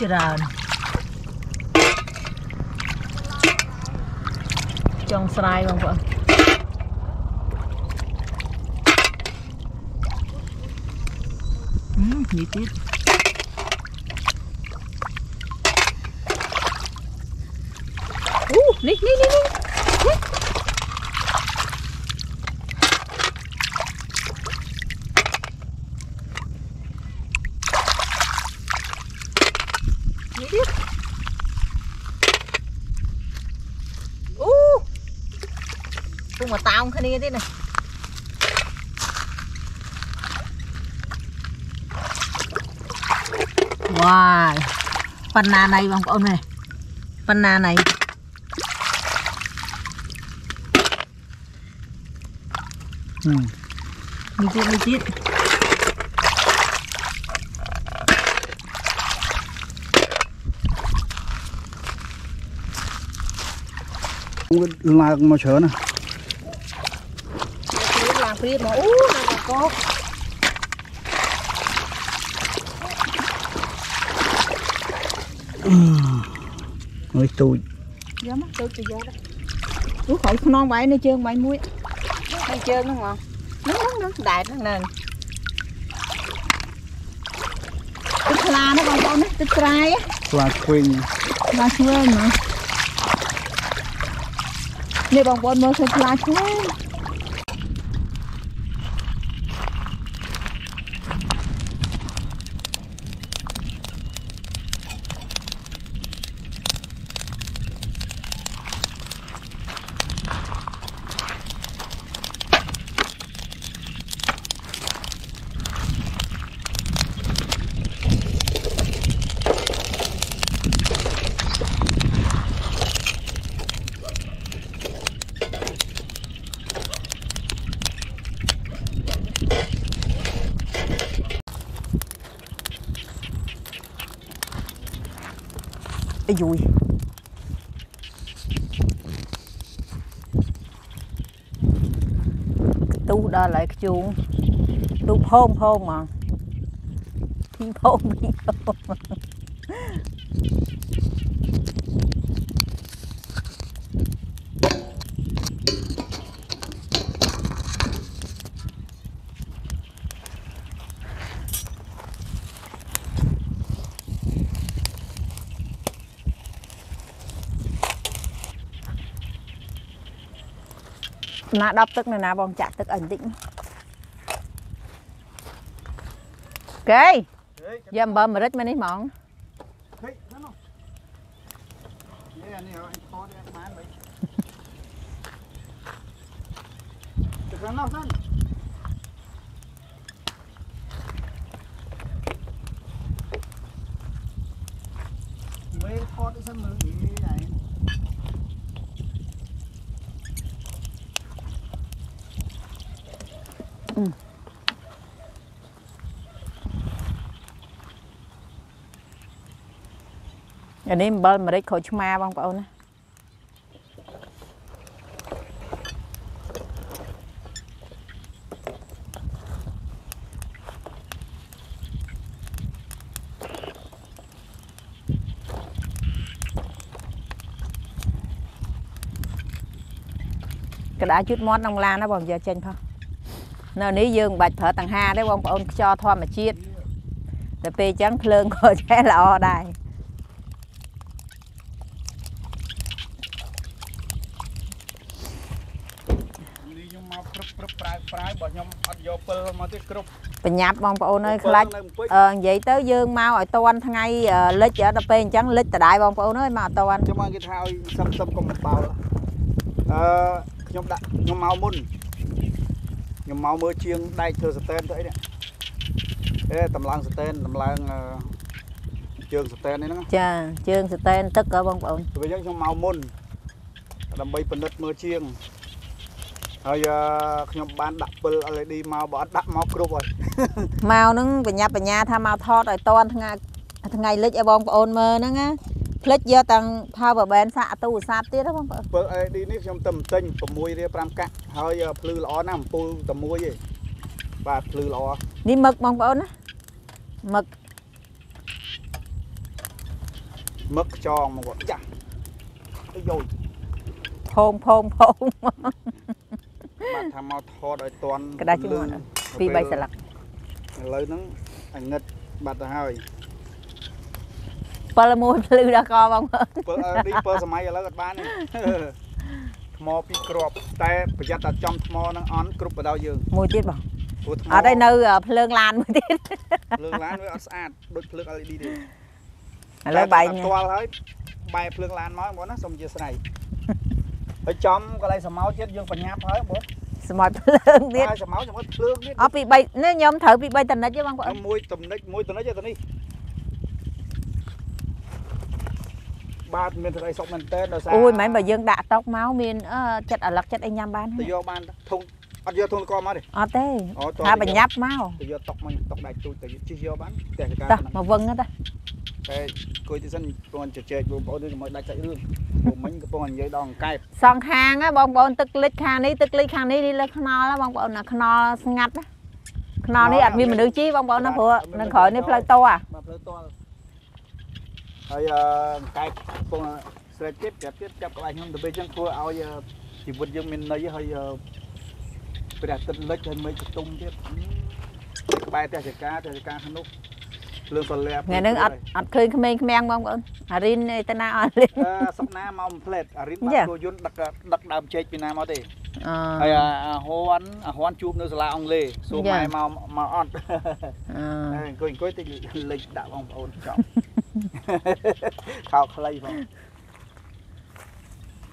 ច្រើនចុងស្រ័យបងប្អូនអឺនេះទៀតអូនេះនេះនេះនេះនេះទៀតអូពុំ មកតោងគ្នាទៀតណាវ៉ាយប៉ុណ្ណាណៃបងប្អូននេះប៉ុណ្ណាណៃនេះទៀតនេះទៀត cũng là mà sớ nè ឡើង ព្រាបមកអូនៅកកក ơi tôi យកមកទៅទៅយកដែរអូក្រោយខ្នងបាយនៅជើងបាយមួយនៅជើងហ្នឹងហ្មងហ្នឹងហ្នឹងដែរហ្នឹងហ្នឹងទឹកខ្លាណាបងប្អូនណាទឹកស្រែ là quên ខ្លាឆ្វេងណានេះបងប្អូនមើលឃើញខ្លាឆ្វេង អាយយទូដល់ហើយខ្ជូងទូផោមផោមហ្មងពីផោមពីផោម ណា10ទឹកនៅណាបងចាក់ទឹកឲ្យបន្តិចកេយកអំបិលម្រេចមកនេះហ្មង អានេះអំបិលម្រេចក្រូចឆ្មាបងប្អូនណាកដាជូតមាត់ក្នុងឡានណាបងយកចេញផងនៅនេះយើងមិនបាច់ប្រើតង្ហាទេបងប្អូនខ្យល់ធម្មជាតិតែពេលអញ្ចឹងភ្លើងក៏ចេះល្អដែរ 7មកទៀតគ្រប់ប្រញាប់បងប្អូនអើយខ្លាច់និយាយទៅយើងមកឲ្យតាន់ថ្ងៃលិចដល់ពេលអញ្ចឹងលិចដដែលបងប្អូនអើយមកអត់តាន់ចាំមកគេថាឲ្យសឹមសឹមកុំបោលអឺខ្ញុំដាក់ខ្ញុំមកមុនខ្ញុំមកមើលជាងដែកធ្វើស្តេនទៅអីនេះអេតម្លើងស្តេនតម្លើងជើងស្តេនហ្នឹងចាជើងស្តេនទឹកហ៎បងប្អូនព្រោះអញ្ចឹងខ្ញុំមកមុនដើម្បីពិនិត្យមើលជាង ហើយអឺខ្ញុំបានដាក់ពិល LED មកបើអត់ដាក់មកគ្រប់ហើយមកហ្នឹងបញ្ញាប់បញ្ញាថាមកថតឲ្យតន់ថ្ងៃថ្ងៃលិចឲ្យបងប្អូនមើលហ្នឹងណាផ្លិចយកទាំង power bank សាកទូរស័ព្ទទៀតណាបងប្អូនពិល LED នេះខ្ញុំទៅទិញ6រៀល5កាក់ហើយភ្លឺល្អណាស់អំពូលតែមួយទេបាទភ្លឺល្អនេះមឹកបងប្អូនណាមឹកមឹកខ្ចងមកគាត់ចាស់ទៅយយផោងផោងផោង បាទថាមកថតឲ្យតន់ក្តារជើងអត់ពីរបីស្លឹកឥឡូវហ្នឹងអាងឹតបាត់ទៅហើយ7មួយភ្លឺដល់កបងប្អូនពើអឺនេះពើសម័យឥឡូវអត់បានទេថ្មពីរគ្រាប់តែប្រយ័ត្នតែចំថ្មហ្នឹងអន់គ្រប់បដៅយើងមួយទៀតបងព្រោះថ្មអត់ទេនៅភ្លើងឡានមួយទៀតភ្លើងឡានវាអត់ស្អាតដូចភ្លើង LED ទេឥឡូវបែកតែផ្ទាល់ហើយបែកភ្លើងឡានមកបងណាសូមអធិស្ឋាន ហើយចំកន្លែងសមោទៀតយើងបញ្ញាប់ហើយបងស្មោតភ្លើងទៀតហើយសមោជាមួយភ្លើងទៀតអស់ពី3នេះខ្ញុំត្រូវពី3តនិចទេបងប្អូនមួយតំណិចមួយតំណិចទៅនេះបាទមានទឹកអីសុកមែនតើដោយសារអូយមិនបើយើងដាក់តុកមកមានអឺចិត្តអាឡឹកចិត្តអីញ៉ាំបានទៅហើយយកបានធុងអត់យកធុងកមកទេអត់ទេអូតោះថាបញ្ញាប់មកទៅយកតុកមកតុកដាច់ទូចទៅជិះយកបានតែកកាតោះហ្នឹងមកវឹងទៅ តែគួយទីសិនពងជជែកបងប្អូននេះកុំឲ្យដាច់សាច់រឿងព្រោះមិញកំពុងនិយាយដល់អង្កែបសងខាងណាបងប្អូនទឹកលិចខាងនេះទឹកលិចខាងនេះនេះលើខ្នល់ណាបងប្អូនណាខ្នល់ស្ងាត់ណាខ្នល់នេះអត់មានមនុស្សជីបងប្អូនណាព្រោះនៅក្រោយនេះផ្លូវតអាបាទផ្លូវតល់ហើយអឺអង្កែបកំពុងស្រែកទៀតចាប់ទៀតចាប់ក្បាច់ខ្ញុំទៅពេលអញ្ចឹងធ្វើឲ្យអឺជីវិតយើងមានន័យហើយអឺព្រះអាទិត្យលិចហើយមេឃបន្ទុំទៀតក្បែរផ្ទះចកាផ្ទះចកាខាងនោះ លឿងសលាប់ថ្ងៃហ្នឹងអត់អត់ឃើញក្មេងខ្មាំងបងប្អូនអារីនឯតាណាអត់លេងអឺសុកណាមកមួយផ្លែតអារិនបាយ៉ាត់គោយន្តដឹកដឹកដើមចេកពីណាមកទេអហើយអាអាហ៊ាន់អាហ៊ាន់ជួបនៅសាលាអង់គ្លេសសួរយ៉ាម៉ែមកមកអត់អឺហើយអង្គុយអង្គុយតិចលេចដាក់បងប្អូនចប់ខោខ្លីបង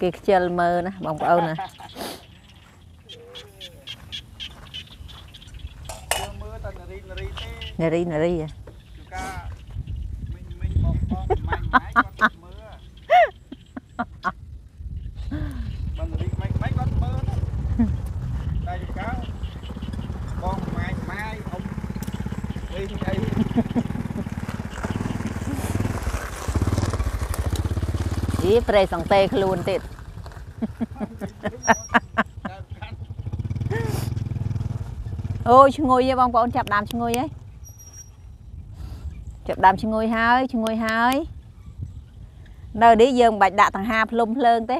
គេខ្ជិលមើលណាបងប្អូនណាជើមើលតែនារីនារីទេនារីនារីហ៎ជួ ការមិញមិញបងបងម៉ាញ់ម៉ាយគាត់ទៅមើលបងនារីម៉ាញ់ម៉ាយគាត់មើលណាតែជួការបងម៉ាញ់ម៉ាយអ៊ំអីអីយីប្រេសង្តេខ្លួនទៀតអូយឈ្ងុយហ៎បងប្អូនចាប់ដើមឈ្ងុយហើយចាប់ ដើមឈ្ងុយហើយឈ្ងុយហើយនៅនេះយើងមិនបាច់ដាក់តង្ហាភ្លុំភ្លើងទេ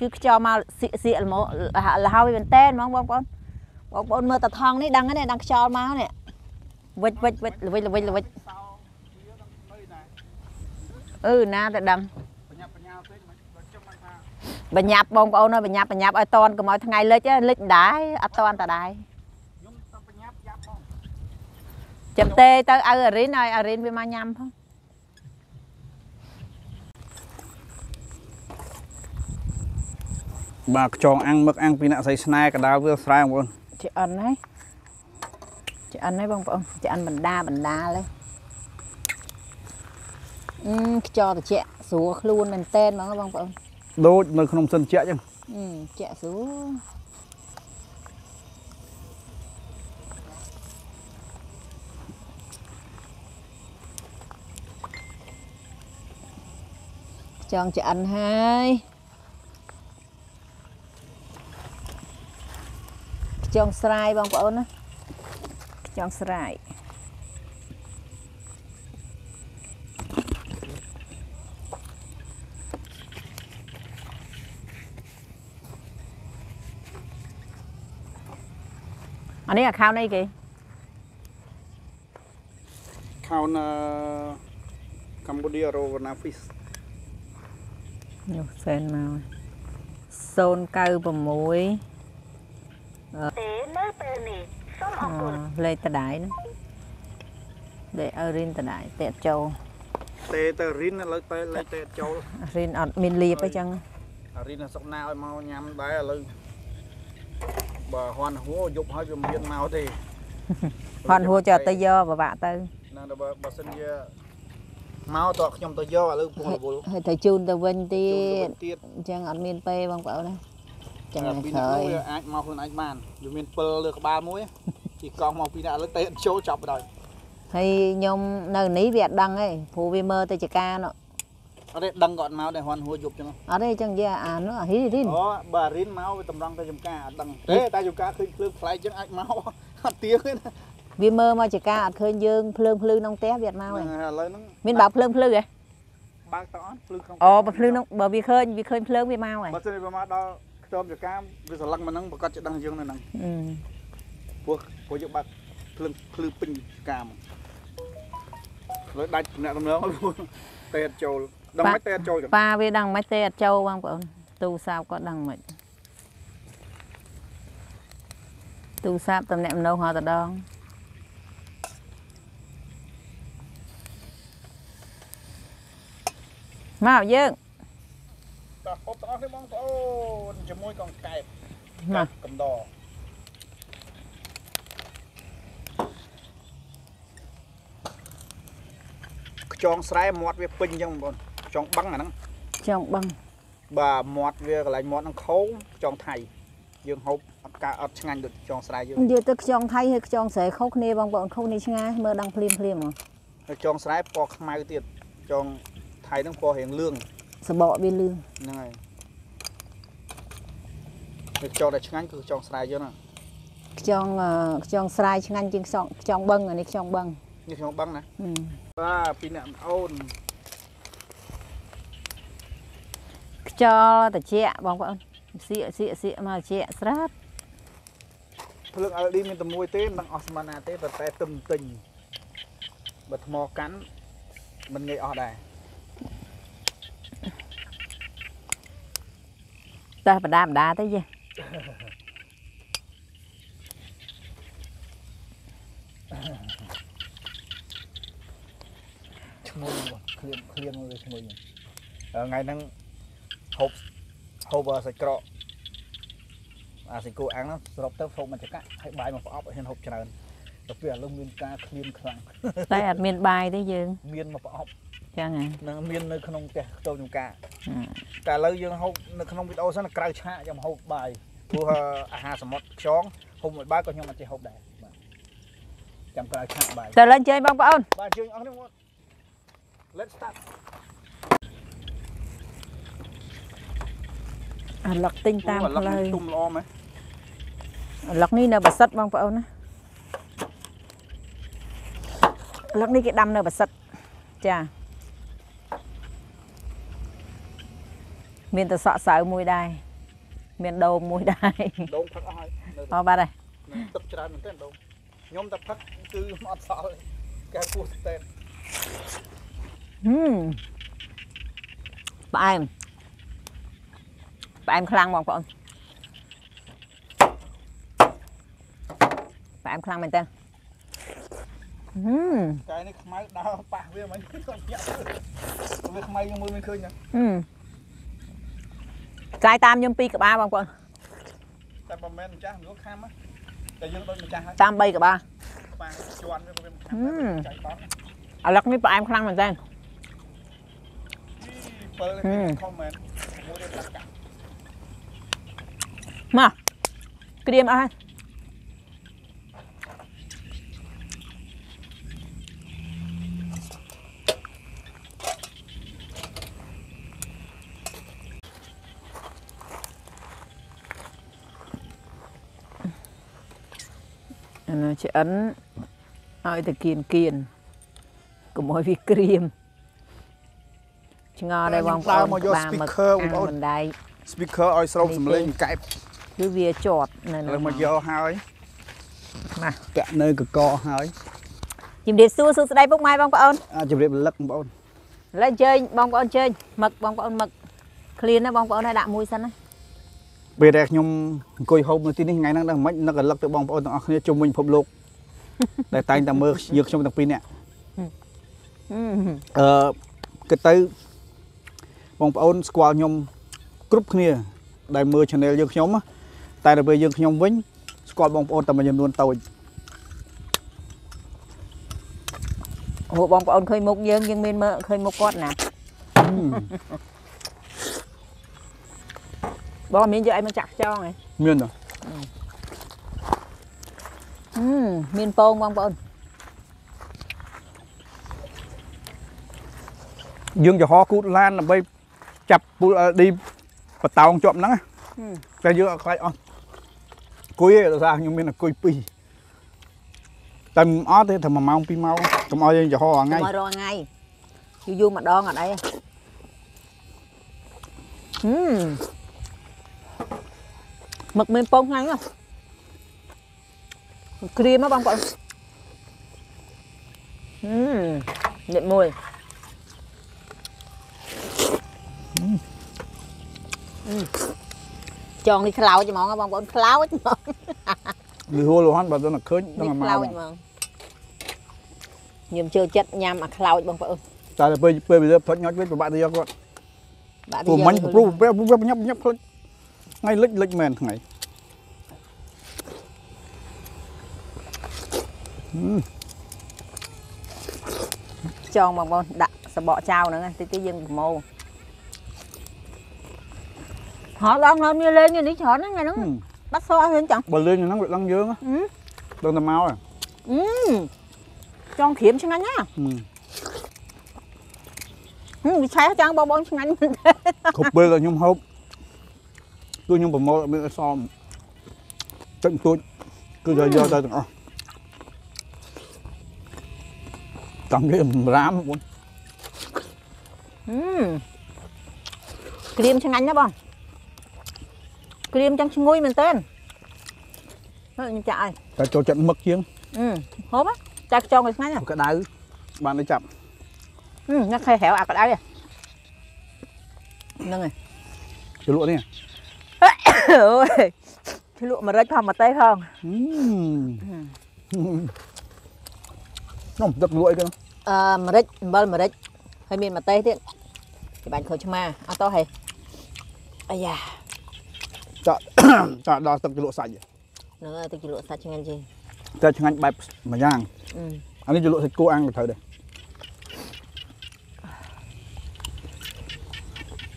គឺខ្យល់មកសៀកសៀកល្មមលហើយមែនតែនហ្មងបងប្អូនបងប្អូនមើលតថងនេះដឹងហើយនេះដឹងខ្យល់មកនេះវិចវិចវិចល្វិចល្វិចល្វិចសោវានឹងនៅណាអឺណាតែដឹងបញ្ញាបញ្ញាពេកមិនបើចាំមិនថាបញ្ញាប់បងប្អូនអើយបញ្ញាប់បញ្ញាប់ឲ្យតនកុំឲ្យថ្ងៃលិចហ៎លិចដែរអត់តនតដែរ ខ្ញុំទៅបញ្ញាប់យ៉ាប់បង ចាំទេទៅឲ្យអារិនឲ្យអារិនវាមកញ៉ាំផងបាទខ្ចងអាំងមឹកអាំងពីអ្នកស្រីស្នេហ៍កដាលវាស្រែបងប្អូនឆ្អិនហើយឆ្អិនហើយបងប្អូនឆ្អិនបណ្ដាបណ្ដាលហើយអឺខ្យល់ត្រជាក់ស្រួលខ្លួនមែនតែនហ្មងបងប្អូនដូចនៅក្នុងសិនជាក់អញ្ចឹងអឺជាក់ស្រួល ចង់ឆ្អិនហើយខ្ចង់ស្រាយបងប្អូនណាខ្ចង់ស្រាយអានេះអាខោនអីគេខោនអឺកម្ពុជារ៉ូវណាហ្វីសនោះសែនមក096ទេនៅពេលនេះសូមអអរគុណលេខតដាយហ្នឹងលេខឲ្យរៀនតដាយតែអត់ចូលទេទៅរិនឥឡូវទៅលេខទេចូលរៀនអត់មានលៀបអីចឹងអារិនសុកណាឲ្យមកញ៉ាំដែរឥឡូវបើហន់ហួរយប់ហើយវាមានមកទេផនហួរចុះទៅយកបបាក់ទៅណាដល់បើបើសិនជា មកតោះខ្ញុំទៅយកឥឡូវពងរវល់ហើយទៅជូនទៅវិញទៀចូលតទៅទៀតអញ្ចឹងអត់មានពេលបងប្អូនណាចឹងតែហើយពីក្រោនោះយវាអាចមកខ្លួនឯងបានវាមានពិលលើក្បាលមួយទីកង់មកពីណាឥឡូវទេអត់ចូលចាប់ដល់ហើយខ្ញុំនៅនេះវាអត់ដឹងទេព្រោះវាមើលទៅចកានោះអត់ទេដឹងគាត់មកដែរហន់ហួរយប់ចឹងអត់ទេចឹងនិយាយអានោះអាហ៊ីរីនអូបើរិនមកវាតម្រង់ទៅចំការអត់ដឹងទេតែចំការឃើញភ្លើងផ្លែកចឹងអាចមកអត់ទៀងទេណា វាមើលមកចកាអត់ឃើញយើងភ្លើងភ្លឺក្នុងផ្ទះវាអត់មកទេឥឡូវហ្នឹងមានបើកភ្លើងភ្លឺហ៎បើកតអត់ភ្លឺក្នុងអូបើភ្លឺនោះបើវាឃើញវាឃើញភ្លើងវាមកហើយបើសិនវាមកដល់ខ្ទមចកាមវាស្រឡឹងមកហ្នឹងប្រកាសจะដឹងយើងនៅហ្នឹងអឺព្រោះព្រោះយើងបើកភ្លើងភ្លឺពេញចកាមលើដាច់តំណែងតំណងតែអត់ចូលដឹងមិនតែអត់ចូលចឹងប៉ាវាដឹងមិនទេអត់ចូលបងប្អូនទូរស័ព្ទក៏ដឹងមិនទូរស័ព្ទតំណែងម្ដងហៅតដង មកយើងតោះហូបទាំងអស់នេះបងប្អូនជាមួយកងកែបមកកំដរខ្យងស្រែមាត់វាពេញអញ្ចឹងបងប្អូនខ្យងបឹងអាហ្នឹងចង់បងបាទមាត់វាកន្លែងមាត់ហ្នឹងខោងខ្យងថៃយើងហូបអត់ការអត់ឆ្ងាញ់ដូចខ្យងស្រែយើងនិយាយទៅខ្យងថៃហើយខ្យងស្រែខុសគ្នាបងប្អូនខុសនេះឆ្ងាយមើលដឹងភ្លាមភ្លាមហ្មងហើយខ្យងស្រែពណ៌ខ្មៅទៀតខ្យង ថៃហ្នឹងពណ៌រៀងលឿងសបកវាលឿងហ្នឹងហើយវាខ្យងដែលឆ្ងាញ់គឺខ្យងស្រែយើងហ្នឹងខ្យងអឺខ្យងស្រែឆ្ងាញ់ជាងខ្យងខ្យងបឹងអានេះខ្យងបឹងនេះខ្យងបឹងណាហឹមបាទពីអ្នកអូនខ្យល់ត្រជាក់បងប្អូនសៀកសៀកសៀកមកត្រជាក់ស្រាប់ភ្លើង LED មានតែមួយទេមិនដឹងអស់ស្មានណាទេតែតែទឹមទិញបើថ្មកាន់មិនងាយអស់ដែរ តែបដាបដាទៅយេឈ្ងុយបងឃ្លៀមឃ្លៀមវាឈ្ងុយថ្ងៃហ្នឹងហូបហូបសាច់ក្រកអាសាច់គោអាំងហ្នឹងសរុបទៅហូបមួយចង្កាក់ហើយបាយមកប្រអប់ឲ្យហ៊ានហូបច្រើនទៅពេលឥឡូវមានការឃ្លៀមខ្លាំងតែអត់មានបាយទេយើង មានមកប្រអប់ ចឹងហ៎នឹងមាននៅក្នុងផ្ទះខ្ទមចំការហឹមតែឥឡូវយើងហូបនៅក្នុងវីដេអូសិនក្រៅឆាកចាំហូបបាយព្រោះអាហារសមុទ្រខ្យងហូបមួយបាយក៏ខ្ញុំអត់ចេះហូបដែរបាទចាំក្រៅឆាកបាយទៅលេងជើញបងប្អូនបាទជើញអស់នេះមក Let's start អាឡុកទិញតាមផ្លូវទុំល្អមែនអាឡុកនេះនៅបសិទ្ធបងប្អូនណាអាឡុកនេះគេដាំនៅបសិទ្ធចា មានតសក់សៅមួយដែរមានដូងមួយដែរដូងផឹកអស់ហើយនៅអស់បាត់ហើយទឹកច្រើនមែនទែនដូងខ្ញុំតែផឹកគឺអត់សល់ទេកែពោះស្ទែនហឹមផ្អែមផ្អែមខ្លាំងបងប្អូនផ្អែមខ្លាំងមែនតើហឹមកែនេះខ្មៅដើរប៉ះវាមិនខ្ញុំញាក់វាខ្មៅខ្ញុំមើលមិនឃើញទេហឹម ចាយតាមខ្ញុំពីរក្បាលបងប្អូនតែមិនមែនម្ចាស់នោះខាំណាតែយើងដូចម្ចាស់ហើយតាម3ក្បាលខ្វាំងជន់វាមិនខាំហឹមចៃតន់អាឡុកនេះផ្អែមខ្លាំងមែនតើពិលហឹមខមមែនមួយរៀបកាត់កាត់មកក្រៀមអស់ហើយ អានោះឆ្អិនឲ្យតែគៀនគៀនកុំឲ្យវាក្រៀមឆ្ងល់ដែរបងប្អូនមកយកក្បាលមឹក speaker បងប្អូនអាំងបណ្ដៃ speaker ឲ្យស្រោបសំឡេងកែបគឺវាជាប់នៅឥនោះឡូវមកយកហើយណាតាក់នៅកកហើយជំរាបសួរសួស្តីពុកម៉ែបងប្អូនអាចជម្រាបរលឹកបងប្អូនឥឡូវអញ្ជើញបងប្អូនអញ្ជើញមឹកបងប្អូនមឹកឃ្លានណាបងប្អូនឲ្យដាក់មួយសិនណា ពេលដែលខ្ញុំអង្គុយហូបនៅទីនេះថ្ងៃហ្នឹងដឹងមិននឹករលឹកទៅបងប្អូនទាំងអស់គ្នាជុំវិញពិភពលោកដែលតែងតែមើលយើងខ្ញុំទាំងពីរនាក់ហឹមអឺគិតទៅបងប្អូនស្គាល់ខ្ញុំគ្រប់គ្នា ដែលមើល channel យើងខ្ញុំណាតែដល់ពេលយើងខ្ញុំវិញស្គាល់បងប្អូនតែមួយចំនួនតូចអូបងប្អូនឃើញមុខយើងយើងមានមើលឃើញមុខគាត់ណា បងមានយកឲ្យមកចាក់ខ្យងហ៎មានទេហឹមមានពងបងប្អូនយើងចំហគូតឡានដើម្បីចាប់ពូល LD បតោងជាប់ហ្នឹងណាតែយើងអត់ខ្លាចអស់អង្គុយទេដោយសារខ្ញុំមានអង្គុយពីរតែមិនអត់ទេតែ1ម៉ោង2ម៉ោងកុំឲ្យយើងចំហរាល់ថ្ងៃមករាល់ថ្ងៃយូរយូរម្ដងអត់អីอืม មឹកមានពងខ្លាញ់ហ៎ក្រៀមហ៎បងប្អូនហឹមនេះមួយចងនេះខ្លោចហ្មងបងប្អូនខ្លោចហ្មងលឺហួរលហាន់បើទៅឃើញដល់មកខ្លោចហ្មងខ្ញុំចូលចិត្តញ៉ាំអាខ្លោចបងប្អូនតែពេលពេលវាផុតញាត់វិញពិបាកទៅយកគាត់បាទពូមិញព្រោះពេលញាប់ញាប់ផ្លិច ថ្ងៃលិចលិចមែនថ្ងៃហឹមចងបងប្អូនដាក់សបកចៅហ្នឹងតិចតិចយើងប្រមូលហោដល់នៅមានលេងនេះច្រើនហ្នឹងថ្ងៃហ្នឹងបាត់សរឿងចឹងបើលេងហ្នឹងវាដឹងយើងហ៎អឺដឹងតែមកហ៎អឺចងក្រៀមឆ្ងាញ់ណាស់ហឹមហឹមវាឆេះចឹងបងប្អូនឆ្ងាញ់មែនទេគ្រប់ពេលដែលខ្ញុំហូប គឺខ្ញុំប្រមូលអត់មានអីសមទឹកទួចគឺយកយកទៅទាំងអស់តាំងគេសម្រាមបងអឺក្រៀមឆ្ងាញ់ណាស់បងក្រៀមចឹងឈ្ងុយមែនតើមើលខ្ញុំចាក់ឲ្យតែចូលចិត្តមឹកជាងអឺហូបហ៎ចាក់ចងឲ្យឆ្ងាញ់ហ៎ក្តៅបានទៅចាប់អឺណាស់ខែហៅអាក្តៅហ៎ហ្នឹងហើយជ្រលក់នេះ អូយឆ្លក់ម្រេចផងម្ទេសផងហឹមខ្ញុំដឹកលក់អីទៅអឺម្រេចអំបិលម្រេចហើយមានម្ទេសទៀតគេបាញ់ខូចឆ្មាអត់តោះហេអាយ៉ាចាចាដល់ទឹកជ្រលក់សាច់ហ្នឹងហើយទឹកជ្រលក់សាច់ឆ្ងាញ់ជាងតែឆ្ងាញ់បែបមួយយ៉ាងអឺអានេះជ្រលក់សាច់គោអាំងក៏ត្រូវដែរ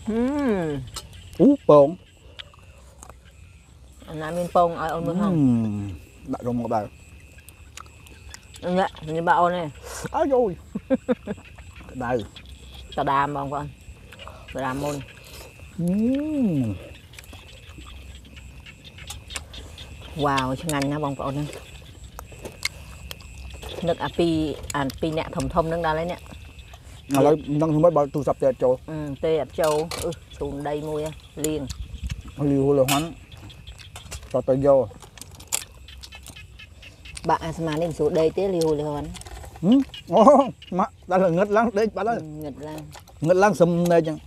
ហឹមអូពង អាណាមានពងឲ្យអូនមើលផងដាក់រំមកដែរនេះនេះបើអូននេះអើយអូយក្តៅតដាមបងប្អូនតដាមមុនហឹមវ៉ាវឆ្ងាញ់ណាស់បងប្អូនហ្នឹងនឹកអាពីអាពីអ្នកធំធំហ្នឹងដល់ហើយនេះឥឡូវមិនដឹងធ្វើម៉េចបើទូរស័ព្ទតែចូលអឺទេអត់ចូលអឺជូនដីមួយលៀងលីហូលហាន់តទៅយកបាក់អាស្មាននេះមិនស្រួលដីទេលីហូលីហ នអូម៉ាក់ដល់ងឹតឡើងដេកបាត់ហើយងឹតឡើងងឹតឡើងសឹមណែចឹង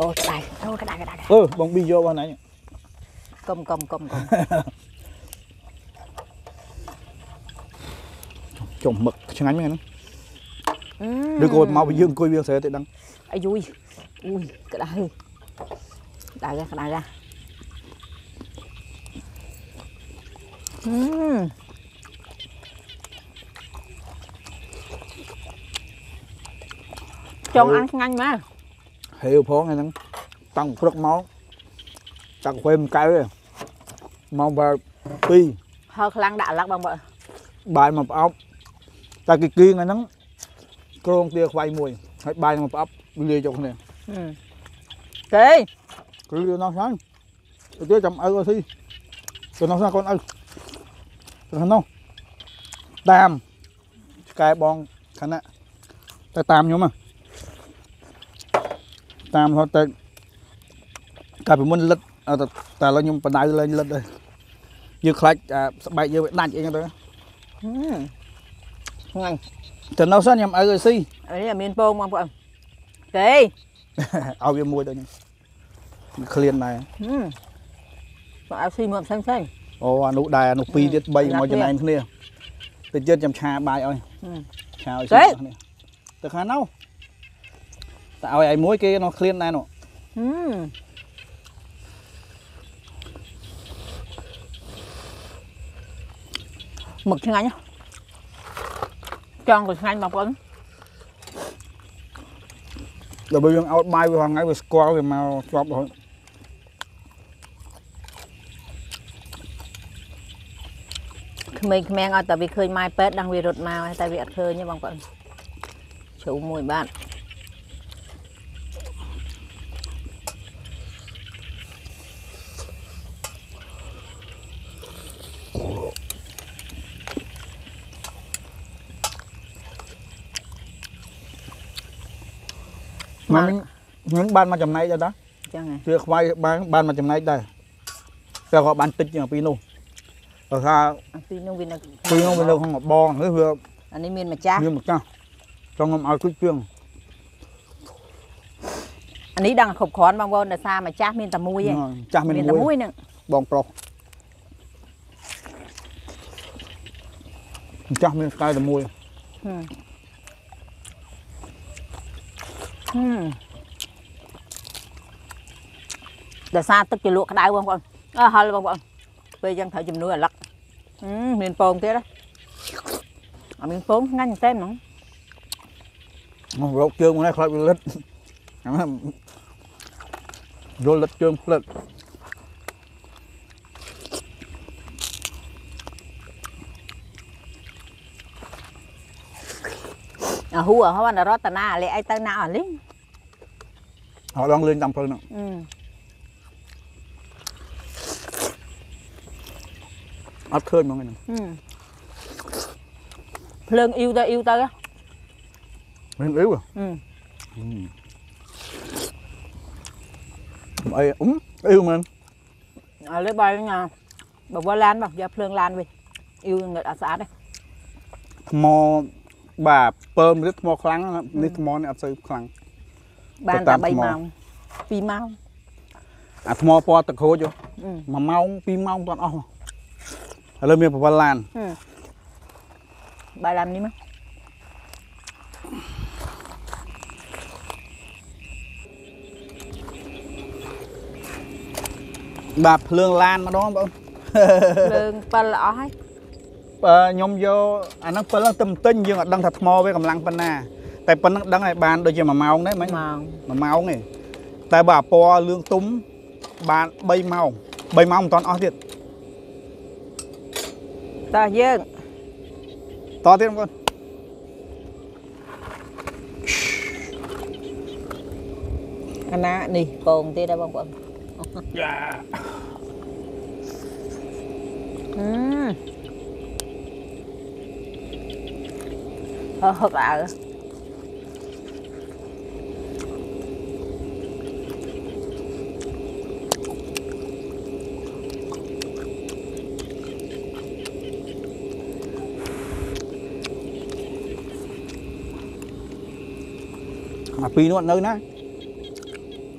អូក្តៅអូក្តៅក្តៅក្តៅអឺបងប៊ីយកបងណាកុំកុំកុំកុំចុំមឹកឆ្ងាញ់មែនហ្នឹងអឺឬក៏មកពីយើង ក្តៅក្តៅក្តៅក្តៅអឺចង់អានឆ្ងាញ់ម៉ែហេវផងហ្នឹងតាំងព្រឹកមកតាំងខ្វេមកៅឯងមកបើ2ហើខ្លាំងដាក់អាឡឹកបងប្អូនបាយមកប្រអប់តែគីគីថ្ងៃហ្នឹងក្រងទាខ្វៃមួយហើយបាយមកប្រអប់លាយចូលគ្នាអឺ គេគឺលឿនណោះហ្នឹងទៅចាំឪអត់ស៊ីទៅណោះណាកូនឪទៅណោះតាមឆ្កែបងខណៈតែតាមខ្ញុំហ៎តាមហត់ទៅកាលពីមុនលិតអត់តែតែឥឡូវខ្ញុំបដៅលេងលិតហើយយើងខ្លាចអាស្បែកយើងវាដាច់អីហ្នឹងទៅអឺឆ្ងាញ់ទៅណោះសិនខ្ញុំឪឲ្យស៊ីនេះមានពងបងប្អូនគេឲ្យវាមួយដូចនេះ ក្លៀនដែរបើឲ្យស៊ីមកផ្សេងផ្សេងអូអានោះដែរអានោះ2ទៀត3មកចំណែងគ្នាតិចទៀតចាំឆាបាយអោយឆាឲ្យស៊ីគ្នាទៅខាងនោះតែឲ្យឯមួយគេនោះក្លៀនដែរនោះហឹមមកឆ្ងាញ់ចង់ក៏ឆ្ងាញ់បងប្អូនដល់ពេលយើងអោតបាយវាថ្ងៃវាស្គាល់វាមកជាប់រហូត ក្មេងៗឲ្យតែវាឃើញម៉ែពេទ្យដឹងវារត់មកហើយតែវាអត់ឃើញទេបងប្អូនជ្រូមួយបាទមកមិនមិនបានមកចំណែកដែរតាចឹងហ៎វាខ្វាយបានបានមកចំណែកដែរតែក៏បានតិចជាងពីនោះ បើថាអាពីនោះវានៅពីនោះវានៅក្នុងបងនេះវាអានេះមានម្ចាស់មានម្ចាស់ចង់ខ្ញុំឲ្យគិតជាងអានេះដឹងគ្រប់គ្រាន់បងប្អូនដោយសារម្ចាស់មានតែមួយឯងចាស់មានមានតែមួយមួយហ្នឹងបងប្រុសម្ចាស់មានស្កាយតែមួយហឹមហឹមដោយសារទឹកជាលក់ក្តៅបងប្អូនអើហល់បងប្អូនពេលចឹងត្រូវជំនួយអាឡឹកហឹ មមានពងទៀតហ៎អត់មានពងឆ្ងាញ់តែហ្មងមករកជើងមកនេះខ្លាចវាលិតអាហ្នឹងយល់លិតជើងផ្លិតអាហូអាហូអារតនាលេអីទៅណាអស់លីងហៅដងលេងតាមផ្លូវហ្នឹង អឺអត់ឃើញហ្មងហ្នឹងហឹមភ្លើងអ៊ីវទៅអ៊ីវទៅហ៎មានអីវ៉ាហឹមអីអ៊ំអីមែនឥឡូវបាយញ៉ាបើវល់ឡានមកយកភ្លើងឡានវិញអ៊ីវងឹតអត់ស្អាតទេថ្មបាទពើមនេះថ្មខ្លាំងណានេះថ្មនេះអត់សូវខ្លាំងបានទៅតែតាម3ថ្មម៉ោង2ម៉ោងអាថ្មពណ៌ទឹកក្រូចហ៎អឺ1ម៉ោង2ម៉ោងមិនអស់មក ឥឡូវមានប្រវល់ឡានបាយឡាននេះមកបាទភ្លើងឡានម្ដងបងភ្លើង7អស់ហើយបើខ្ញុំយកអាហ្នឹងពិលហ្នឹងទៅទិញយើងអត់ដឹងថាថ្មវាកម្លាំងប៉ុណ្ណាតែប៉ុណ្ណឹងដឹងឲ្យបានដូចជា1ម៉ោងដែរមិញម៉ោង1ម៉ោងទេតែបើអាពណ៌លឿងទុំបាន3ម៉ោង3ម៉ោងមិនតាន់អស់ទៀត តើយើងតទៀតបងប្អូនអាណានេះពងទៀតដែរបងប្អូនយ៉ាអឺអើហឹកអើអាពីរនោះអត់នៅណា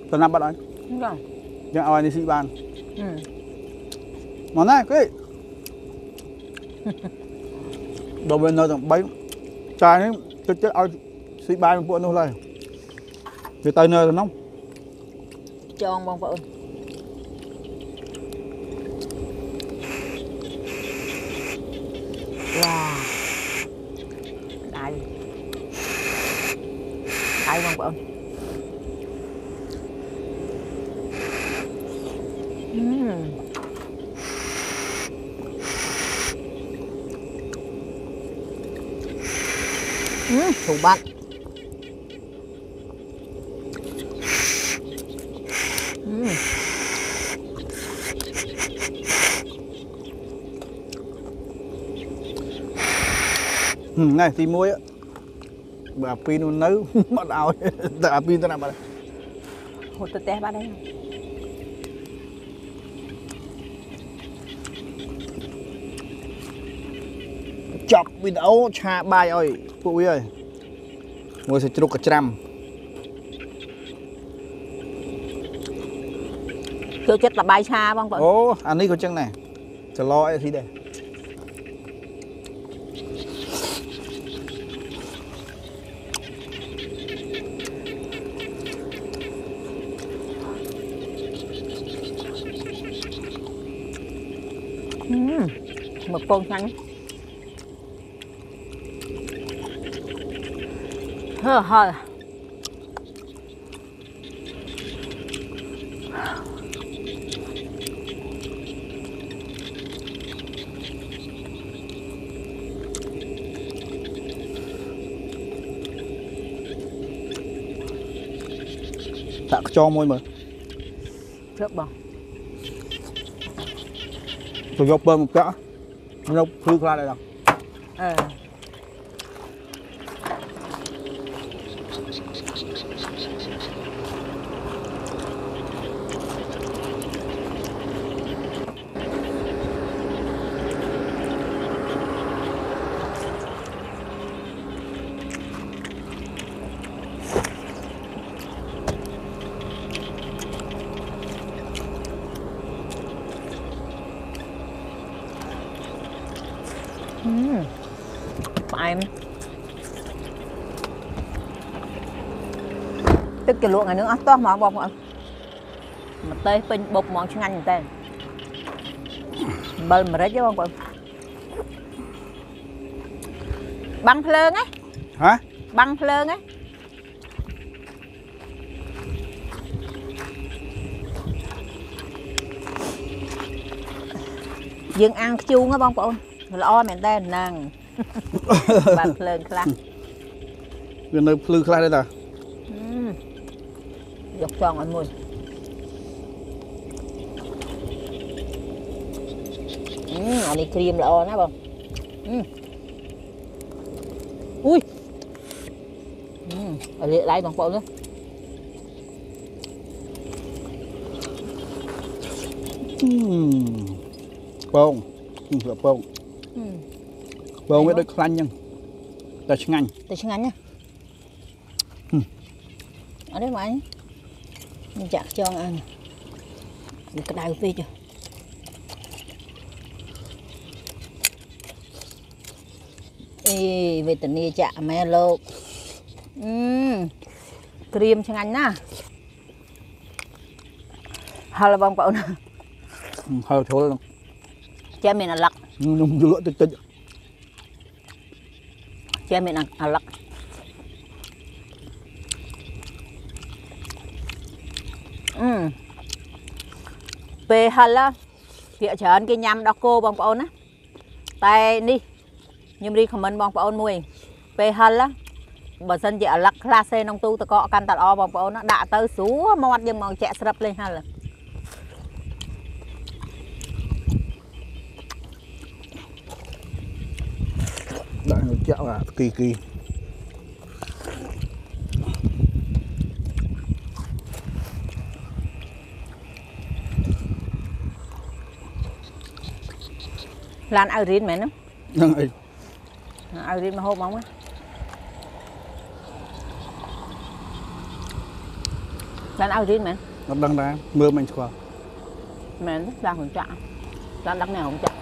ទៅណាបាត់ហើយហ្នឹងយើងឲ្យនេះស៊ីបានអឺមកណាគេដល់វានៅទាំង3ចាយនេះទឹកចិត្តឲ្យស៊ីបាយមួយពួកនោះឡើយវាទៅនៅក្នុងចងបងប្អូនវ៉ាដៃដៃបងប្អូន អឺអឺធូរបាត់អឺហឹមនេះទី1បើអាពីរនោះនៅអត់ឲ្យតែអាពីរទៅណាបាត់ហើយហូតទៅផ្ទះបាត់ហើយ ចប់ វីដេអូឆាបាយឲ្យពួកវាហើយមួយសាច់ជ្រូកកច្រាំចូលចិត្តលបាយឆាបងប្អូនអូអានេះក៏ចឹងដែរចឡអីស៊ីដែរអឺមកពងឆ្ងាញ់ ហឺហើយតាក់ខ្យងមួយមើលជើបបងទៅយកពើមកពាក់នៅភ្លឺខ្លាចដែរដល់ អឺ អឺផ្អែមទឹក ជ្រលក់ថ្ងៃនេះអត់តោះហ្មងបងប្អូនម្ទេសពេញបុកហ្មងឆ្ងាញ់មែនតើអំបិលម្រេចទេបងប្អូនបាំងភ្លើងហ៎ហ៎បាំងភ្លើងហ៎យើងអាំងខ្ជូងហ៎បងប្អូនល្អមែនតើហ្នឹងបាំងភ្លើងខ្លះវានៅភ្លឺខ្លះដែរតាអឺ យកចង់ឲ្យមួយអឺអានេះក្រៀមល្អណាស់បងអឺអ៊ុយអឺឲ្យលាកដៃបងប្អូនណាអឺបងអឺបងអឺបងវាដូ ចខ្លាញ់អញ្ចឹងតែឆ្ងាញ់ទៅឆ្ងាញ់ណាហឹមអត់ទេបងអញចាក់ខ្យងអានវាក្តៅពេកហ៎អេវេទនាចាក់ម៉ែលោកអឺក្រៀមឆ្ងាញ់ណាស់ហើយបងប្អូនហើជ្រុលហ្នឹងចេះមានអាឡឹកខ្ញុំយល់តិចតិចចេះមានអាឡឹក ពេលហិល á ភាគច្រើនគេញ៉ាំដោះគោបងប្អូនណាតែនេះខ្ញុំរីខមមិនបងប្អូនមួយពេលហិល á បើសិនជាអាឡឹកខ្លះសេក្នុងទូទឹកកកកាន់តែល្អបងប្អូនណាដាក់ទៅស្រួលមាត់យើងមកចាក់ស្រាប់លេងហិលដាក់នៅចាក់អាគីគី ឡានឲ្យរៀនមែនទេហ្នឹងអីឲ្យរៀនមកហូបមកមកឡានឲ្យរៀនមែនអត់ដឹងដែរមើលមិនស្គាល់មែនទេឡានហុងចាក់ឡានដឹកណែហុងចាក់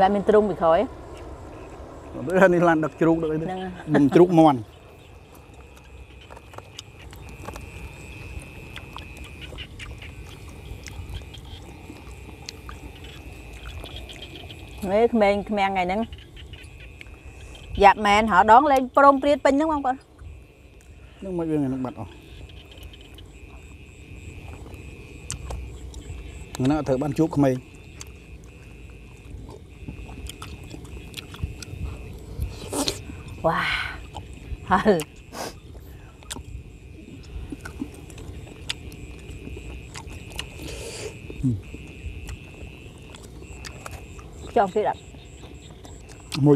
ឡានមានទ្រុងពីក្រោយដូចថានេះឡានដឹកជ្រូកដឹកអីទេហ្នឹងបំជ្រូកមន់ នេះក្មេងក្មេងថ្ងៃហ្នឹងយ៉ាប់មែនហៅដងលេងព្រមព្រៀតពេញហ្នឹងបងប្អូនហ្នឹងមិនវាហ្នឹងបាត់អស់ហ្នឹងអត់ត្រូវបានជួបក្មេងវ៉ាហលចង់ទៀតអត់មួយ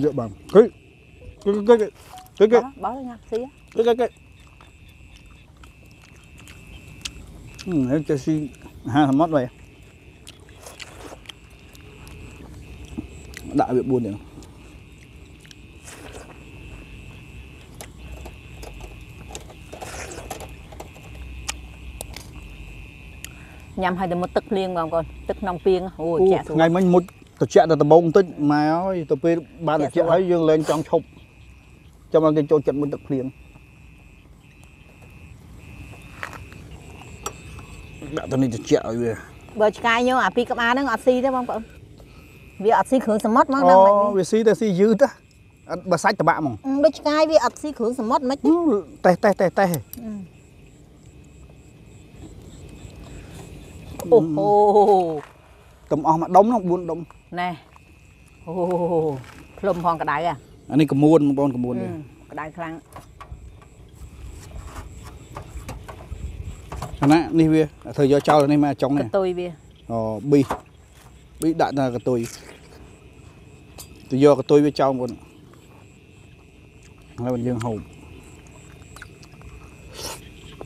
យកបានគិគិគិគិគិគិបោះញ៉ាំស៊ីគិគិគិហឹមហើយចេះស៊ីអាហារសមុទ្រវិញដាក់វា4ទៀតញ៉ាំឲ្យតែមុតទឹកភ្លៀងបងប្អូនទឹកក្នុងពីងអូអូចាក់ស្រួលថ្ងៃមិញមុជត្រជាក់តែដំបងបន្តិចម៉ែអើយទៅពេលបានត្រជាក់ហើយយើងលែងចង់ឈប់ចាំឲ្យគេចូលចិត្តមុជទឹកភ្លៀងដាក់ទៅនេះត្រជាក់ឲ្យវាបើឆ្កែយើងអាពីរក្បាលហ្នឹងអត់ស៊ីទេបងប្អូនវាអត់ស៊ីគ្រឿងសមុទ្រហ្មងអូដល់មិនវាស៊ីតែស៊ីយឺតណាអត់បើសាច់តបាក់ហ្មងដូចឆ្កែវាអត់ស៊ីគ្រឿងសមុទ្រមិនទេតេះតេះតេះតេះអូហូទំអស់មួយដុំនោះ4ដុំ ណែអូភ្លុំផងក្តៅអាអានេះកមួនបងប្អូនកមួនវាក្តៅខ្លាំងអាណានេះវាធ្វើយកចោលនេះមកអាចុងកនេះតុយវាអូប៊ីប៊ីដាក់តែកតុយទៅយកកតុយវាចោលបងប្អូនហើយយើងហូប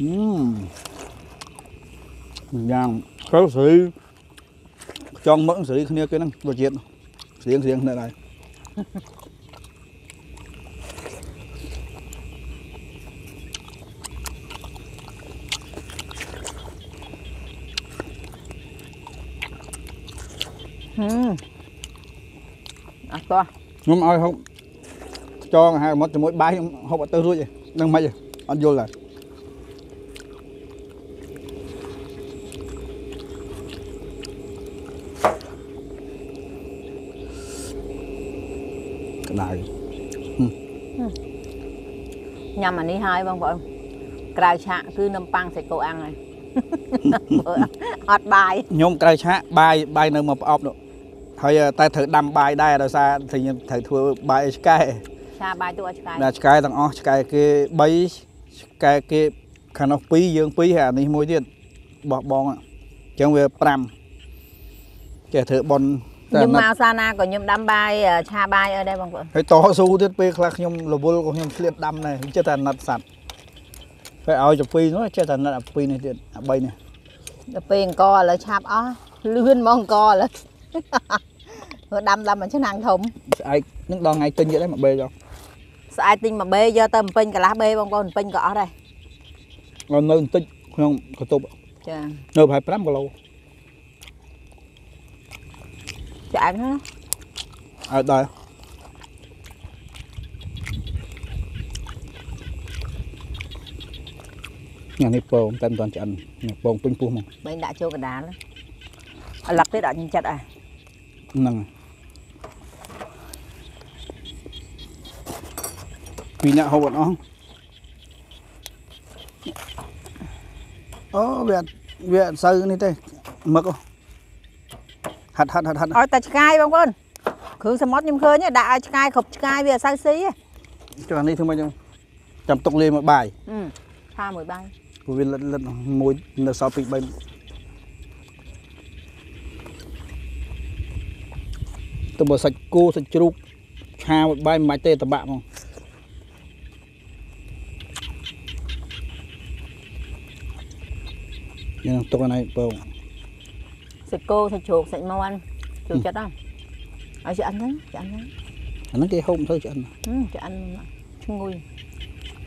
អឺមយ៉ាងទៅស្រី ចង់មឹកស្រីគ្នាគេហ្នឹងរសជាតិស្រៀងស្រៀងគ្នាដែរហឹមអត់តោះខ្ញុំឲ្យហូបចងហើយមកជាមួយបាយខ្ញុំហូបអត់ទៅរួចទេនឹងមិនទេអត់យល់ដែរក្តៅ ញ៉ាំអានេះហើយបងប្អូនក្រៅឆាកគឺនំប៉័ងសាច់គោអាំងហើយបើអត់បាយខ្ញុំក្រៅឆាកបាយបាយនៅមកប្រអប់នោះហើយតែត្រូវដាំបាយដែរដោយសារតែខ្ញុំត្រូវធ្វើបាយឲ្យឆ្កែឆាបាយទូឲ្យឆ្កែណាឆ្កែទាំងអស់ឆ្កែគេ3ឆ្កែគេខាងនោះ2យើង2ហើយអានេះមួយទៀតបោះបងអញ្ចឹងវា5ចេះធ្វើប៉ុនតែ ខ្ញុំអាណិតមកសាណាក៏ខ្ញុំដាំបាយឆាបាយអីដែរបងប្អូនហើយតស៊ូទៀតពេលខ្លះខ្ញុំរវល់ក៏ខ្ញុំឆ្លៀតដាំដែរចេះតែអាណិតសัตว์ពេលឲ្យទៅ2នោះចេះតែអាណិតអា2នេះទៀតអា3នេះដល់ពេលអង្គឥឡូវឆាប់អស់លឿនហ្មងអង្គឥឡូវព្រោះដាំដាំមួយឆ្នាំងធំស្អែកនឹងដល់ថ្ងៃទិញទៀតហើយមកបេចអស់ស្អែកទិញមួយបេយកទៅបំពេញកន្លះបេបងប្អូនបំពេញក៏អស់ដែរនៅនៅបន្តិចក្នុងកន្ទប់ចានៅប្រហែល5គីឡូ ឆ្អែតណាឲ្យដល់ញ៉ាំនេះពងតែមិនទាន់ឆ្អិនញ៉ាំពងពេញពោះមកបែងដាក់ចូលកណ្ដាលអាឡឹកទៀតអត់ញចិត្តអ่ะ ហ្នឹងពីរអ្នកហូបអត់អស់អូវាអត់វាអត់សូវនេះទេមឹកអូហាត់ហាត់ហាត់ហាត់ឲ្យតែឆ្កែបងប្អូនគ្រឿងសមុទ្រខ្ញុំឃើញទេដាក់ឲ្យឆ្កែគ្រប់ឆ្កែវាអត់សូវស៊ីទេចុះអានេះធ្វើម៉េចខ្ញុំចាំទុកលាយមកបាយអឺឆាមួយបាយព្រោះវាលិតលិតមួយនៅសល់ពី3ទៅបើសាច់គោសាច់ជ្រូកឆាមួយបាយមិនបាច់ទេតបាក់ហ្មងយើងទុកអានេះពង សាច់គោសាច់ជ្រូកសាច់មាន់ចូលចិត្តអត់ឲ្យឆ្អិនហ្នឹងឆ្អិនហ្នឹងអាហ្នឹងគេហូបមិនទៅឆ្អិនហឹមឆ្អិនឈ្ងុយ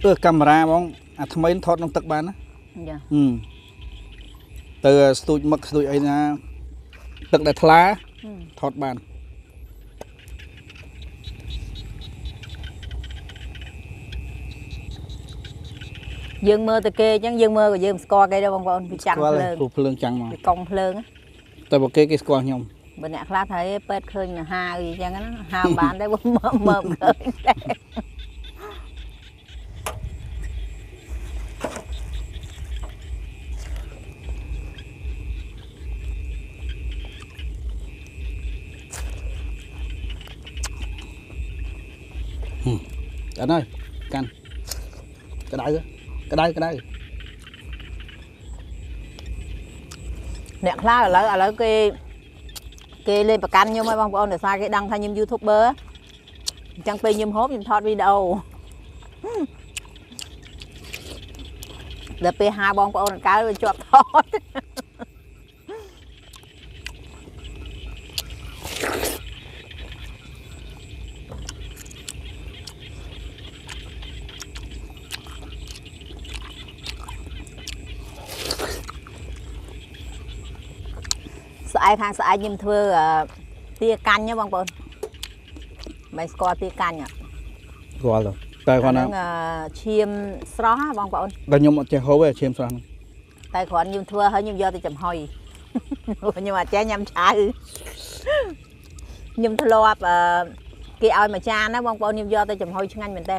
អឺកាមេរ៉ាហ្មងអាថ្មីថតក្នុងទឹកបានណាចាហឹមទៅស្ទូចមឹកស្ទូចអីណាទឹកដែលថ្លាហឹមថតបានយើងមើលទៅគេអញ្ចឹងយើងមើលក៏យើងមិនស្គាល់គេដែរបងប្អូនវាចាំងស្គាល់ភ្លើទេងព្រោះភ្លើងចាំងមកវាកង់ភ្លើងណា តែបើគេគេស្គាល់ខ្ញុំបើអ្នកខ្លះត្រូវឯពេទ្យឃើញនៅហាវអីចឹងណាហាវបានដែរបើមើលមើលមិនឃើញដែរអត់ហើយកាន់ក្តៅក្តៅក្តៅ អ្នកខ្លះឥឡូវឥឡូវគេគេលេងប្រកាន់ខ្ញុំហើយបងប្អូនដោយសារគេដឹងថាខ្ញុំ YouTuber អញ្ចឹងពេលខ្ញុំហូបខ្ញុំថតវីដេអូដល់ពេលហៅបងប្អូនអង្កើវាជាប់ថត ស្អែក ខាងស្អែកខ្ញុំធ្វើអឺទាកាញ់ហ៎បងប្អូនមិនស្គាល់ទាកាញ់ហ៎ស្គាល់ទៅតែគាត់ណាអាហ្នឹងអឺឈាមស្រស់ហ៎បងប្អូនតែខ្ញុំអត់ចេះហូបទេឈាមស្រស់ហ្នឹងតែគ្រាន់ខ្ញុំធ្វើហើយខ្ញុំយកទៅចំហុយព្រោះខ្ញុំអត់ចេះញ៉ាំឆៅខ្ញុំធ្លាប់អឺគេឲ្យមួយចានណាបងប្អូនខ្ញុំយកទៅចំហុយឆ្ងាញ់មែនតើ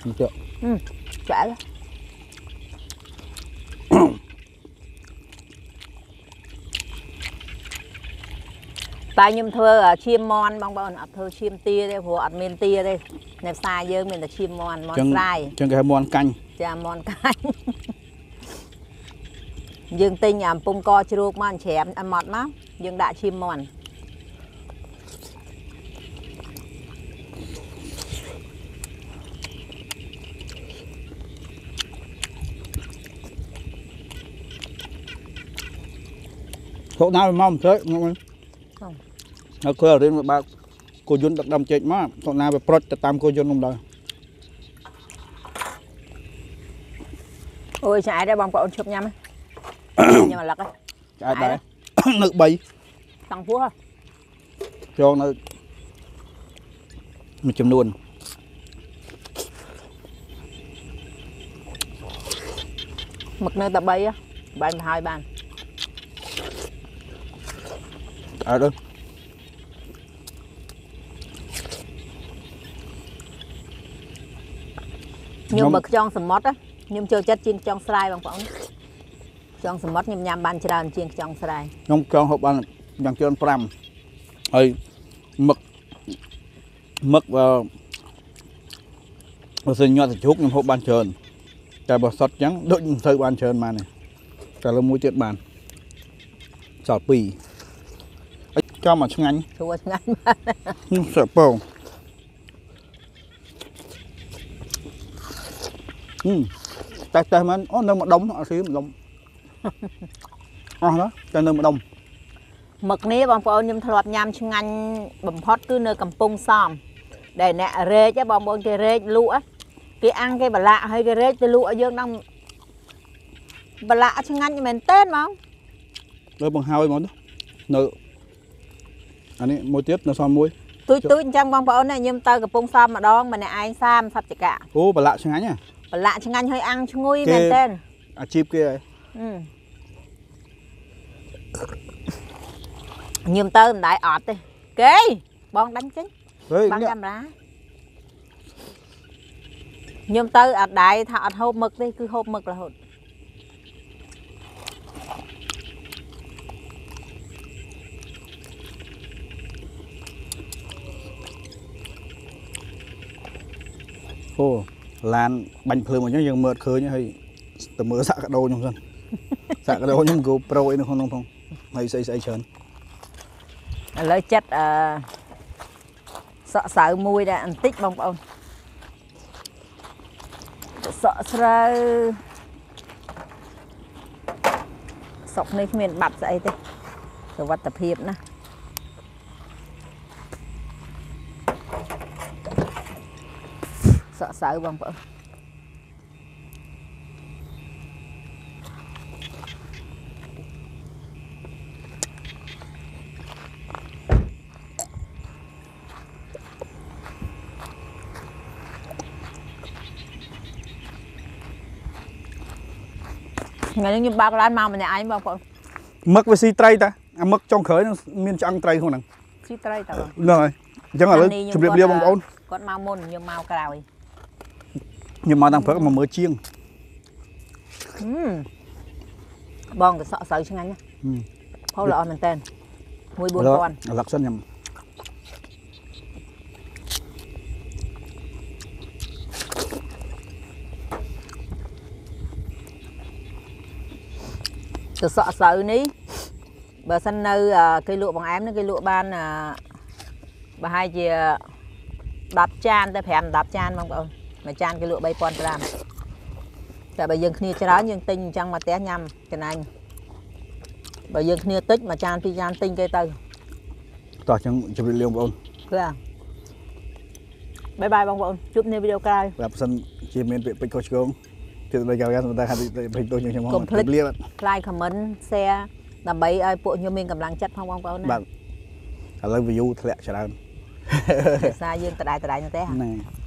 ខ្ញុំជក់ឆ្អែត តែខ្ញុំធ្វើឈាមមន់បងប្អូនអត់ធ្វើឈាមទាទេព្រោះអត់មានទាទេនៅផ្សារយើងមានតែឈាមមន់មន់ស្រាយចឹងគេហៅមន់កាញ់ចាមន់កាញ់យើងទិញអាកំពុងកជ្រូកមកច្រាមអត់មកយើងដាក់ឈាមមន់ហូបណាស់មកមិនធ្វើខ្ញុំ ហើយហើយគ្រារៀនមកបើកគោយន្តដឹកដំចេកមកហូបណាវាប្រុចទៅតាមគោយន្តខ្ញុំដែរអូអូយឆ្អែតដែរបងប្អូនឈប់ញ៉ាំហ៎ញ៉ាំអាឡឹកហ៎ឆ្អែតដែរនៅ3តង់ពោះហ៎ចងនៅមួយចំនួនមឹកនៅតែ3ហ៎បានទៅហើយបានអត់ទេ ខ្ញុំបើខ្យងសមុទ្រហ៎ខ្ញុំចូលចិត្តជាងខ្យងស្រែបងប្អូនខ្យងសមុទ្រខ្ញុំញ៉ាំបានច្រើនជាងខ្យងស្រែខ្ញុំចង់ហូបបានយ៉ាងច្រើន5ហើយមឹកមឹកបើបើសិនញាត់សាច់ជ្រូកខ្ញុំហូបបានច្រើនតែបើសុតអញ្ចឹងដូចមិនសូវបានច្រើនបានទេតែលើមួយទៀតបានសល់2អីចំមកឆ្ងាញ់ព្រោះឆ្ងាញ់បានខ្ញុំស្រពងហឹម តែតែមិនអូនៅម្ដុំអត់ស៊ីម្ដុំអស់ណាតែនៅម្ដុំមឹកនេះបងប្អូនខ្ញុំធ្លាប់ញ៉ាំឆ្ងាញ់បំផុតគឺនៅកំពង់សំដែលអ្នករែកហ៎បងប្អូនគេរែកលក់ហ៎គេអាំងគេបលាក់ហើយគេរែកទៅលក់ឲ្យយើងដល់បលាក់ឆ្ងាញ់មែនតើហ្មងលើបង្ហើយហ្មងទៅនៅអានេះមួយទៀតនៅសំមួយទូចទូចអញ្ចឹងបងប្អូនណាខ្ញុំទៅកំពង់សំម្ដងម្នាក់ឯង30ចកាអូប្រឡាក់ឆ្ងាញ់ហ៎ បលាក់ឆ្ងាញ់ហើយអាំងឈ្ងុយគេមែនតើអាជីពគេហើយអឺខ្ញុំទៅមិនដែរអត់ទេគេបងដាច់ចេញហេបាំងនេះកាមេរ៉ាខ្ញុំទៅអត់ដែរថាអត់ហូបមឹកទេគឺហូបមឹករហូតអូ ឡានបាញ់ភ្លើងមកអញ្ចឹងយើងមើលឃើញហើយទៅមើលសាក់កដោខ្ញុំសិនសាក់កដោខ្ញុំ GoPro អីនៅក្នុងនោះផងហើយស្អីស្អីច្រើនឥឡូវចិត្តអឺសក់សៅមួយដែរបន្តិចបងប្អូនសក់ស្រូវសក់នេះគ្មានបាត់ស្អីទេសុវត្ថិភាពណា សក់សៅបងប្អូនថ្ងៃនេះខ្ញុំបើកឡានមកម្នាក់ឯងបងប្អូនមឹកវាស៊ីត្រីតាអាមឹកចុងក្រោយហ្នឹងមានឆ្អឹងត្រីក្នុងហ្នឹងស៊ីត្រីតើបងហ្នឹងហើយអញ្ចឹងឥឡូវអានេះជម្រាបលាបងប្អូនគាត់មកមុនខ្ញុំមកក្រោយ ខ្ញុំមកតាំងព្រឹកមកមើលជាងហឹមបងក៏សក់ស្រូវឆ្ងាញ់ណាហឹមផលល្អមែនតើមួយឥឡូវ4000ឥឡូវសិនខ្ញុំទៅសក់ស្រូវនេះបើសិននៅអឺគេលក់បង្អែមនេះគេលក់បានអឺប្រហែលជា10ចានទៅ5 10ចានបងប្អូន មួយចានគេលក់3500តែបើយើងគ្នាច្រើនយើងទិញអញ្ចឹងមកផ្ទះញ៉ាំកណាញ់បើយើងគ្នាតិចមួយចានពីរចានទិញគេទៅតោះអញ្ចឹងជម្រាបលាបងប្អូនគឺបាយបាយបងប្អូនជួបនៅវីដេអូក្រោយបើសិនជាមានពាក្យពេចន៍ខុសឆ្គងជឿដល់យ៉ាងយ៉ាងតែហាត់ពេចន៍ទោសខ្ញុំខ្ញុំមកកុំភ្លេចជម្រាបលាបាទ like comment share ដើម្បីឲ្យពួកខ្ញុំមានកម្លាំងចិត្តផងបងប្អូនណាបាទឥឡូវ view ធ្លាក់ច្រើនភាសាយើងតដែរតដែរនោះទេហ៎ហ្នឹងហើយ